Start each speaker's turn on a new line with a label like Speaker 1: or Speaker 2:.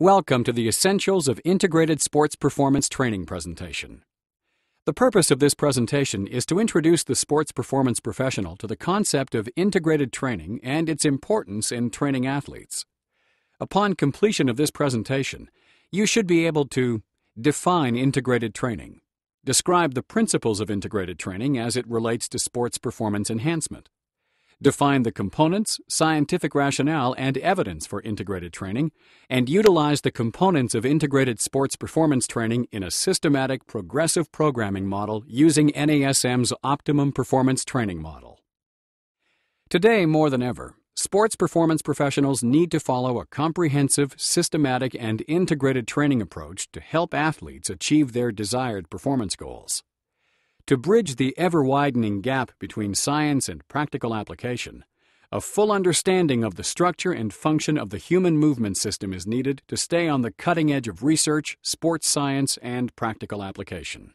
Speaker 1: Welcome to the Essentials of Integrated Sports Performance Training presentation. The purpose of this presentation is to introduce the sports performance professional to the concept of integrated training and its importance in training athletes. Upon completion of this presentation, you should be able to define integrated training, describe the principles of integrated training as it relates to sports performance enhancement, define the components, scientific rationale, and evidence for integrated training, and utilize the components of integrated sports performance training in a systematic progressive programming model using NASM's Optimum Performance Training Model. Today, more than ever, sports performance professionals need to follow a comprehensive, systematic, and integrated training approach to help athletes achieve their desired performance goals. To bridge the ever widening gap between science and practical application, a full understanding of the structure and function of the human movement system is needed to stay on the cutting edge of research, sports science, and practical application.